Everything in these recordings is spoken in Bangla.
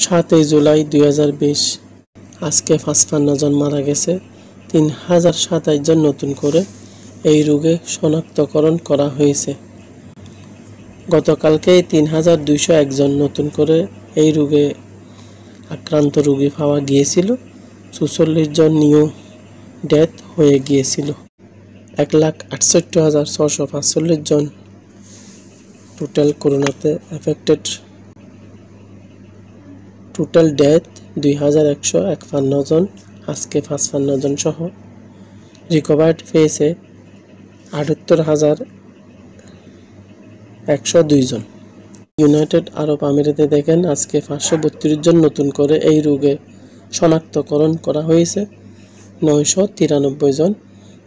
সাতই জুলাই দুই হাজার বিশ। আজকে পাঁচপান্ন জন মারা গেছে, তিন হাজার সাতাশ জন নতুন করে এই রোগে শনাক্তকরণ করা হয়েছে। গতকালকেই তিন হাজার দুইশো একজন নতুন করে এই রোগে আক্রান্ত রোগী পাওয়া গিয়েছিল। চুচল্লিশ জন নিউ ডেথ হয়ে গিয়েছিল। এক লাখ আটষট্টি হাজার ছশো পাঁচচল্লিশ জন টোটাল করোনাতে এফেক্টেড টোটাল ডেথ দুই হাজার একশো একপান্ন জন, আজকে পাঁচপান্ন জন সহ। রিকভার্ড পেয়েছে আটাত্তর হাজার একশো দুই জন। ইউনাইটেড আরব আমিরাতে দেখেন, আজকে পাঁচশো বত্রিশ জন নতুন করে এই রোগে শনাক্তকরণ করা হয়েছে। নয়শো তিরানব্বই জন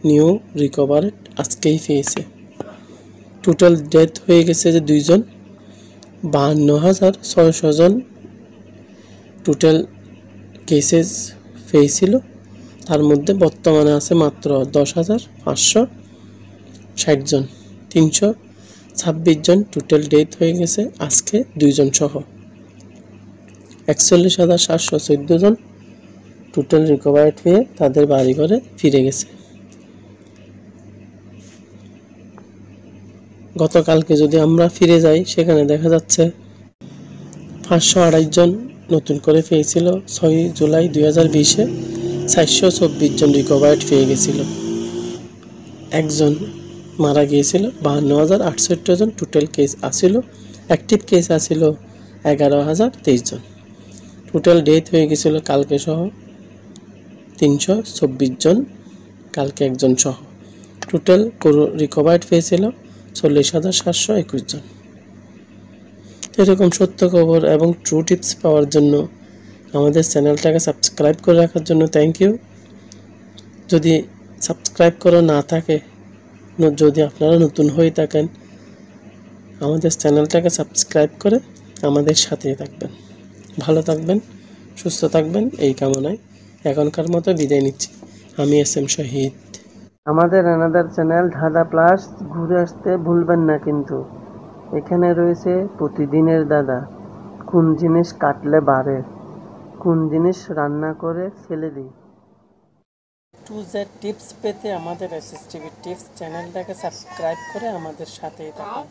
নিউ রিকভারেড আজকেই পেয়েছে। টোটাল ডেথ হয়ে গেছে যে দুইজন বাহান্ন হাজার ছয়শো জন টোটাল কেসেস পেয়েছিল। তার মধ্যে বর্তমানে আছে মাত্র দশ হাজার পাঁচশো ষাট জন, তিনশো ছাব্বিশ জন টোটাল ডেথ হয়ে গেছে, আজকে দুইজন সহ। একচল্লিশ হাজার সাতশো চোদ্দ জন টোটাল রিকভার্ড হয়ে তাদের বাড়ি ঘরে ফিরে গেছে। গতকালকে যদি আমরা ফিরে যাই, সেখানে দেখা যাচ্ছে পাঁচশো আড়াইশ জন নতুন করে পেয়েছিল ছয় জুলাই দুই হাজার বিশে চারশো চব্বিশ জন রিকভার্ড পেয়ে গেছিল। একজন মারা গিয়েছিল, বাহান্ন হাজার আটষট্টি জন টোটাল কেস আসিল অ্যাক্টিভ কেস আসিল এগারো হাজার তেইশ জন। টোটাল ডেথ হয়ে গেছিল কালকে সহ তিনশো চব্বিশ জন, কালকে একজন সহ। টোটাল রিকভার্ড পেয়েছিল চল্লিশ হাজার সাতশো একুশ জন। এরকম সত্য খবর এবং ট্রু টিপস পাওয়ার জন্য আমাদের চ্যানেলটাকে সাবস্ক্রাইব করে রাখার জন্য থ্যাংক ইউ যদি সাবস্ক্রাইব করা না থাকে যদি আপনারা নতুন হয়ে থাকেন, আমাদের চ্যানেলটাকে সাবস্ক্রাইব করে আমাদের সাথেই থাকবেন। ভালো থাকবেন, সুস্থ থাকবেন, এই কামনায় এখনকার মতো বিদায় নিচ্ছি। আমি এস এম শহীদ। আমাদের অ্যানাদার চ্যানেল ধাঁধা প্লাস ঘুরে আসতে ভুলবেন না কিন্তু। এখানে রয়েছে প্রতিদিনের দাদা। কোন জিনিস কাটলে বাড়ে? কোন জিনিস রান্না করে ফেলে দিই? টু জেড টিপস পেতে আমাদের এস এস টিভি টিপস চ্যানেলটাকে সাবস্ক্রাইব করে আমাদের সাথেই থাকুন।